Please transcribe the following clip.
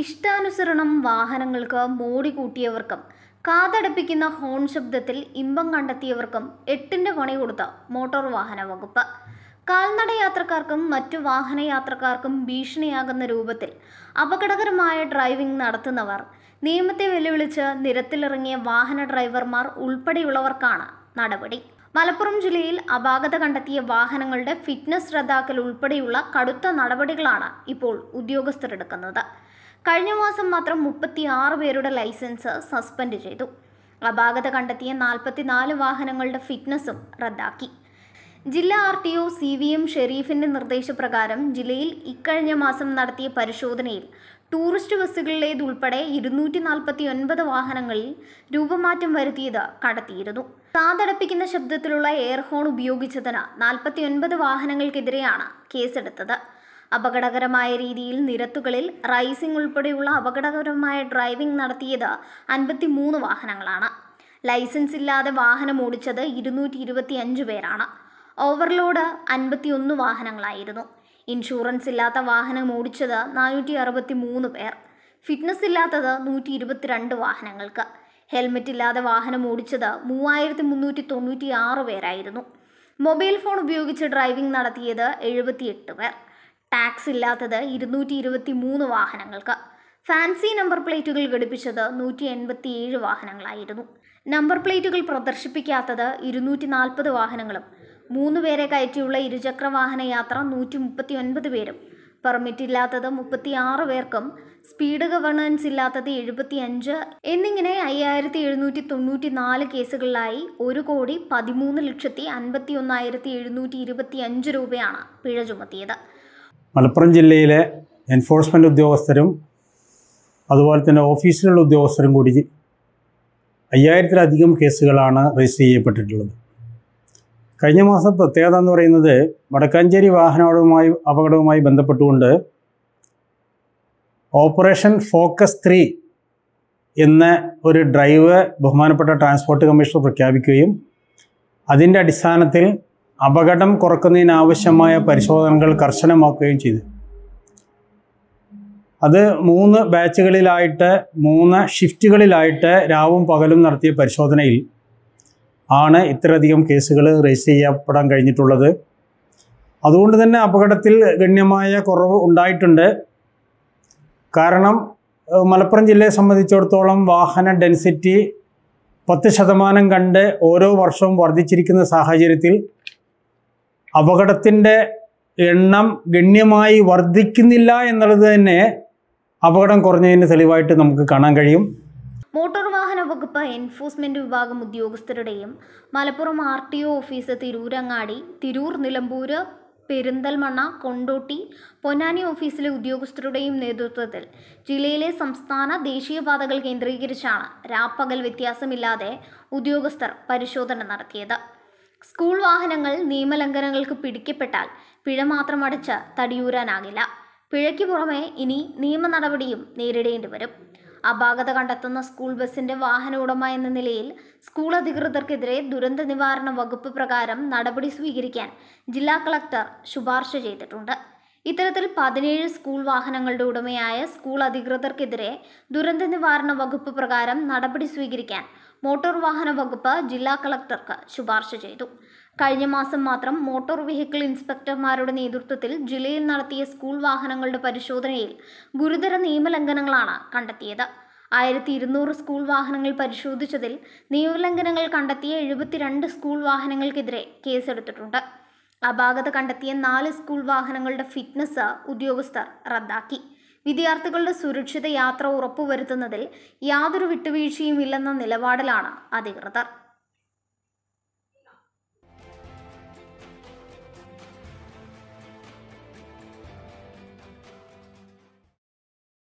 ഇഷ്ടാനുസരണം വാഹനങ്ങൾക്ക് മോടി കൂട്ടിയവർക്കും കാതടപ്പിക്കുന്ന ഹോൺ ശബ്ദത്തിൽ ഇമ്പം കണ്ടെത്തിയവർക്കും എട്ടിന്റെ പണി കൊടുത്ത മോട്ടോർ വാഹന വകുപ്പ്. കാൽനട യാത്രക്കാർക്കും മറ്റു വാഹന യാത്രക്കാർക്കും ഭീഷണിയാകുന്ന രൂപത്തിൽ അപകടകരമായ ഡ്രൈവിംഗ് നടത്തുന്നവർ നിയമത്തെ വെല്ലുവിളിച്ച് നിരത്തിലിറങ്ങിയ വാഹന ഡ്രൈവർമാർ ഉൾപ്പെടെയുള്ളവർക്കാണ് നടപടി. മലപ്പുറം ജില്ലയിൽ അപാകത കണ്ടെത്തിയ വാഹനങ്ങളുടെ ഫിറ്റ്നസ് റദ്ദാക്കൽ ഉൾപ്പെടെയുള്ള കടുത്ത നടപടികളാണ് ഇപ്പോൾ ഉദ്യോഗസ്ഥരെടുക്കുന്നത്. കഴിഞ്ഞ മാസം മാത്രം മുപ്പത്തി ആറ് പേരുടെ ലൈസൻസ് സസ്പെൻഡ് ചെയ്തു. അപാകത കണ്ടെത്തിയ നാൽപ്പത്തിനാല് വാഹനങ്ങളുടെ ഫിറ്റ്നസും റദ്ദാക്കി. ജില്ലാ R T O C V M ഷെരീഫിന്റെ നിർദ്ദേശപ്രകാരം ജില്ലയിൽ ഇക്കഴിഞ്ഞ മാസം നടത്തിയ പരിശോധനയിൽ ടൂറിസ്റ്റ് ബസ്സുകളിലേതുൾപ്പെടെ ഇരുന്നൂറ്റി നാൽപ്പത്തി ഒൻപത് വാഹനങ്ങളിൽ രൂപമാറ്റം വരുത്തിയത് കടത്തിയിരുന്നു കാതടപ്പിക്കുന്ന ശബ്ദത്തിലുള്ള എയർ ഹോൺ ഉപയോഗിച്ചതിന് നാൽപ്പത്തി ഒൻപത് വാഹനങ്ങൾക്കെതിരെയാണ് കേസെടുത്തത്. അപകടകരമായ രീതിയിൽ നിരത്തുകളിൽ റൈസിംഗ് ഉൾപ്പെടെയുള്ള അപകടകരമായ ഡ്രൈവിംഗ് നടത്തിയത് അൻപത്തി മൂന്ന് വാഹനങ്ങളാണ്. ലൈസൻസ് ഇല്ലാതെ വാഹനം ഓടിച്ചത് ഇരുന്നൂറ്റി പേരാണ്. ഓവർലോഡ് അൻപത്തിയൊന്ന് വാഹനങ്ങളായിരുന്നു. ഇൻഷുറൻസ് ഇല്ലാത്ത വാഹനം ഓടിച്ചത് നാനൂറ്റി അറുപത്തി മൂന്ന് പേർ. ഫിറ്റ്നസ് ഇല്ലാത്തത് നൂറ്റി ഇരുപത്തിരണ്ട് വാഹനങ്ങൾക്ക്. ഹെൽമെറ്റ് ഇല്ലാതെ വാഹനം ഓടിച്ചത് മൂവായിരത്തി മുന്നൂറ്റി തൊണ്ണൂറ്റി ആറ് പേരായിരുന്നു. മൊബൈൽ ഫോൺ ഉപയോഗിച്ച് ഡ്രൈവിംഗ് നടത്തിയത് എഴുപത്തിയെട്ട് പേർ. ടാക്സ് ഇല്ലാത്തത് ഇരുന്നൂറ്റി ഇരുപത്തി മൂന്ന് വാഹനങ്ങൾക്ക്. ഫാൻസി നമ്പർ പ്ലേറ്റുകൾ ഘടിപ്പിച്ചത് നൂറ്റി എൺപത്തി ഏഴ് വാഹനങ്ങളായിരുന്നു. നമ്പർ പ്ലേറ്റുകൾ പ്രദർശിപ്പിക്കാത്തത് ഇരുന്നൂറ്റി നാൽപ്പത് വാഹനങ്ങളും. മൂന്ന് പേരെ കയറ്റിയുള്ള ഇരുചക്ര വാഹന യാത്ര നൂറ്റി മുപ്പത്തി ഒൻപത് പേരും. പെർമിറ്റ് ഇല്ലാത്തത് മുപ്പത്തി ആറ് പേർക്കും സ്പീഡ് ഗവർണൻസ് ഇല്ലാത്തത് എഴുപത്തി അഞ്ച് എന്നിങ്ങനെ അയ്യായിരത്തി എഴുന്നൂറ്റി തൊണ്ണൂറ്റി നാല് കേസുകളിലായി ഒരു കോടി പതിമൂന്ന് ലക്ഷത്തി അൻപത്തി ഒന്നായിരത്തി എഴുന്നൂറ്റി ഇരുപത്തി അഞ്ച് രൂപയാണ് പിഴ ചുമത്തിയത്. മലപ്പുറം ജില്ലയിലെ എൻഫോഴ്സ്മെന്റ് ഉദ്യോഗസ്ഥരും അതുപോലെ തന്നെ ഓഫീസിലുള്ള ഉദ്യോഗസ്ഥരും കൂടി അയ്യായിരത്തിലധികം കേസുകളാണ് രജിസ്റ്റർ ചെയ്യപ്പെട്ടിട്ടുള്ളത്. കഴിഞ്ഞ മാസം പ്രത്യേകത എന്ന് പറയുന്നത് വടക്കാഞ്ചേരി വാഹനവുമായി അപകടവുമായി ബന്ധപ്പെട്ടുകൊണ്ട് ഓപ്പറേഷൻ ഫോക്കസ് ത്രീ എന്ന ഒരു ഡ്രൈവ് ബഹുമാനപ്പെട്ട ട്രാൻസ്പോർട്ട് കമ്മീഷണർ പ്രഖ്യാപിക്കുകയും അതിന്റെ അടിസ്ഥാനത്തിൽ അപകടം കുറക്കുന്നതിനാവശ്യമായ പരിശോധനകൾ കർശനമാക്കുകയും ചെയ്തു. അത് മൂന്ന് ബാച്ചുകളിലായിട്ട് മൂന്ന് ഷിഫ്റ്റുകളിലായിട്ട് രാവും പകലും നടത്തിയ പരിശോധനയിൽ ആണ് ഇത്രയധികം കേസുകൾ രജിസ്റ്റർ ചെയ്യപ്പെടാൻ കഴിഞ്ഞിട്ടുള്ളത്. അതുകൊണ്ട് തന്നെ അപകടത്തിൽ ഗണ്യമായ കുറവ് ഉണ്ടായിട്ടുണ്ട്. കാരണം മലപ്പുറം ജില്ലയെ സംബന്ധിച്ചിടത്തോളം വാഹന ഡെൻസിറ്റി പത്ത് ശതമാനം കണ്ട് ഓരോ വർഷവും വർദ്ധിച്ചിരിക്കുന്ന സാഹചര്യത്തിൽ അപകടത്തിന്റെ എണ്ണം ഗണ്യമായി വർദ്ധിക്കുന്നില്ല എന്നുള്ളത് തന്നെ അപകടം കുറഞ്ഞതിന് തെളിവായിട്ട് നമുക്ക് കാണാൻ കഴിയും. മോട്ടോർ വാഹന വകുപ്പ് എൻഫോഴ്സ്മെന്റ് വിഭാഗം ഉദ്യോഗസ്ഥരുടെയും Malappuram R T O office Tirurangadi Tirur Nilambur Perinthalmanna Kondotty Ponnani ഓഫീസിലെ ഉദ്യോഗസ്ഥരുടെയും നേതൃത്വത്തിൽ ജില്ലയിലെ സംസ്ഥാന ദേശീയപാതകൾ കേന്ദ്രീകരിച്ചാണ് രാപ്പകൽ വ്യത്യാസമില്ലാതെ ഉദ്യോഗസ്ഥർ പരിശോധന നടത്തിയത്. സ്കൂൾ വാഹനങ്ങൾ നിയമലംഘനങ്ങൾക്ക് പിടിക്കപ്പെട്ടാൽ പിഴ മാത്രം അടച്ച് തടിയൂരാനാകില്ല. പിഴയ്ക്ക് പുറമെ ഇനി നിയമ നടപടിയും നേരിടേണ്ടി വരും. അപാകത കണ്ടെത്തുന്ന സ്കൂൾ ബസിന്റെ വാഹന ഉടമ എന്ന നിലയിൽ സ്കൂൾ അധികൃതർക്കെതിരെ ദുരന്ത നിവാരണ വകുപ്പ് പ്രകാരം നടപടി സ്വീകരിക്കാൻ ജില്ലാ കളക്ടർ ശുപാർശ ചെയ്തിട്ടുണ്ട്. ഇത്തരത്തിൽ പതിനേഴ് സ്കൂൾ വാഹനങ്ങളുടെ ഉടമയായ സ്കൂൾ അധികൃതർക്കെതിരെ ദുരന്ത നിവാരണ വകുപ്പ് പ്രകാരം നടപടി സ്വീകരിക്കാൻ മോട്ടോർ വാഹന വകുപ്പ് ജില്ലാ കളക്ടർക്ക് ശുപാർശ ചെയ്തു. കഴിഞ്ഞ മാസം മാത്രം മോട്ടോർ വെഹിക്കിൾ ഇൻസ്പെക്ടർമാരുടെ നേതൃത്വത്തിൽ ജില്ലയിൽ നടത്തിയ സ്കൂൾ വാഹനങ്ങളുടെ പരിശോധനയിൽ ഗുരുതര നിയമലംഘനങ്ങളാണ് കണ്ടെത്തിയത്. ആയിരത്തി ഇരുന്നൂറ് സ്കൂൾ വാഹനങ്ങൾ പരിശോധിച്ചതിൽ നിയമലംഘനങ്ങൾ കണ്ടെത്തിയ എഴുപത്തിരണ്ട് സ്കൂൾ വാഹനങ്ങൾക്കെതിരെ കേസെടുത്തിട്ടുണ്ട്. അപാകത കണ്ടെത്തിയ നാല് സ്കൂൾ വാഹനങ്ങളുടെ ഫിറ്റ്നസ് ഉദ്യോഗസ്ഥർ റദ്ദാക്കി. വിദ്യാർത്ഥികളുടെ സുരക്ഷിത യാത്ര ഉറപ്പുവരുത്തുന്നതിൽ യാതൊരു വിട്ടുവീഴ്ചയും ഇല്ലെന്ന നിലപാടിലാണ് അധികൃതർ.